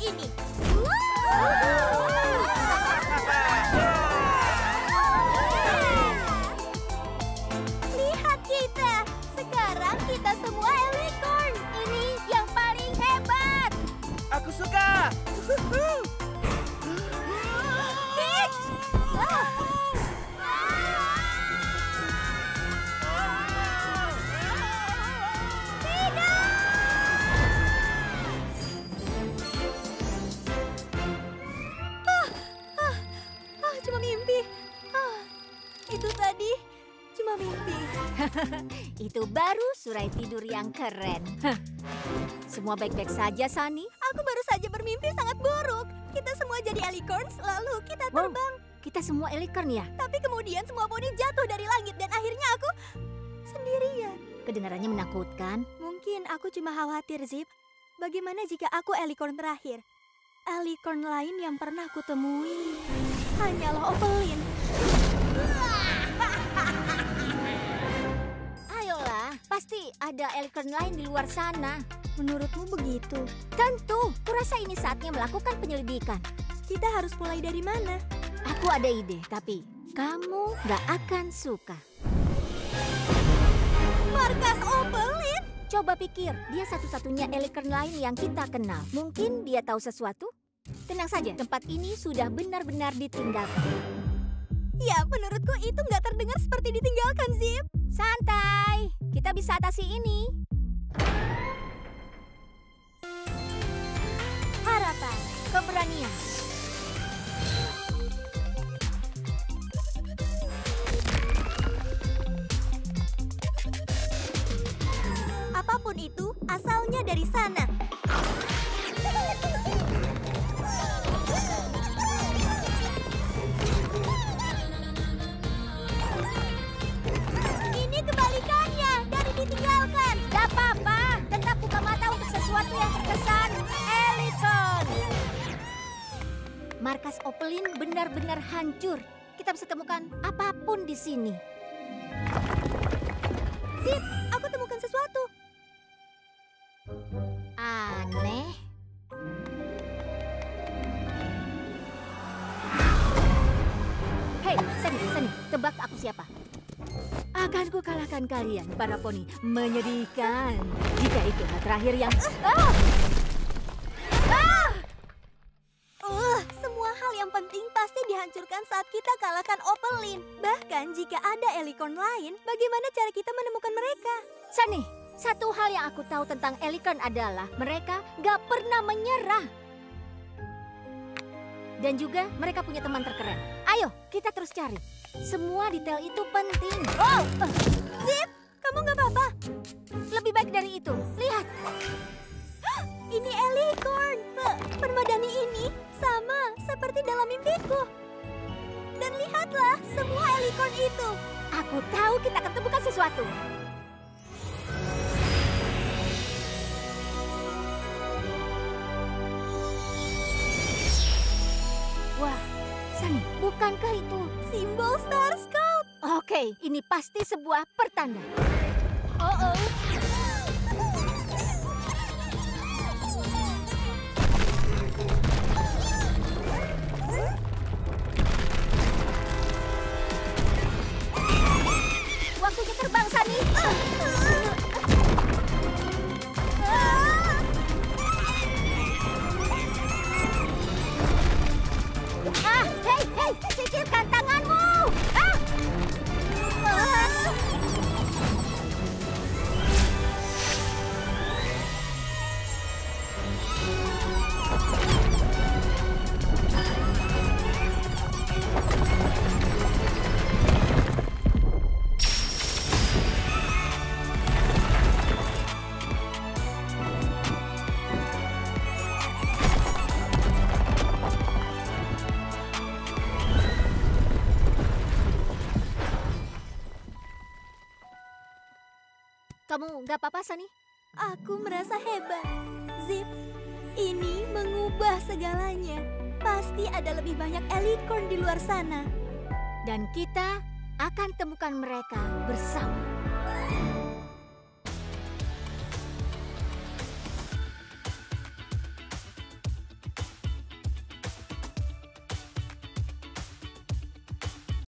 ini. Lihat itu tadi cuma mimpi. Itu baru surai tidur yang keren. Semua baik-baik saja, Sani? Aku baru saja bermimpi sangat buruk. Kita semua jadi alicorns, lalu kita Wow. terbang. Kita semua unicorn ya? Tapi kemudian semua poni jatuh dari langit dan akhirnya aku sendirian. Kedengarannya menakutkan. Mungkin aku cuma khawatir, Zip. Bagaimana jika aku alicorn terakhir? Alicorn lain yang pernah kutemui hanyalah Opelin. Ayolah, pasti ada unicorn lain di luar sana. Menurutmu begitu? Tentu, kurasa ini saatnya melakukan penyelidikan. Kita harus mulai dari mana? Aku ada ide, tapi kamu gak akan suka. Markas Opelin? Coba pikir, dia satu-satunya unicorn lain yang kita kenal. Mungkin dia tahu sesuatu? Tenang saja, tempat ini sudah benar-benar ditinggalkan. Ya, menurutku itu nggak terdengar seperti ditinggalkan, Zip. Santai, kita bisa atasi ini. Apa-apa, tetap buka mata untuk sesuatu yang terkesan Eliton. Markas Opelin benar-benar hancur. Kita bisa temukan apa pun di sini. Zip, aku temukan sesuatu. Aneh. Hei, Sani, Sani, tebak aku siapa? Akan ku kalahkan kalian, para poni. Menyedihkan. Jika itulah terakhir yang... Ah! Ah! Uh, semua hal yang penting pasti dihancurkan saat kita kalahkan Opelin. Bahkan jika ada Elicorn lain, bagaimana cara kita menemukan mereka? Sani, satu hal yang aku tahu tentang Elicorn adalah mereka gak pernah menyerah. Dan juga mereka punya teman terkeren. Ayo, kita terus cari. Semua detail itu penting. Oh, Zip, kamu nggak apa-apa? lebih baik dari itu. Lihat, Ini Elicorn. Pe- Permadani ini sama seperti dalam mimpiku. Dan lihatlah, semua Elicorn itu. aku tahu kita akan temukan sesuatu. Oke, ini pasti sebuah pertanda. Oh, oh. Waktunya terbang, Sani. Ah, Kamu nggak apa-apa, Sani? Aku merasa hebat. Zip, ini mengubah segalanya. Pasti ada lebih banyak Elicorn di luar sana. Dan kita akan temukan mereka bersama.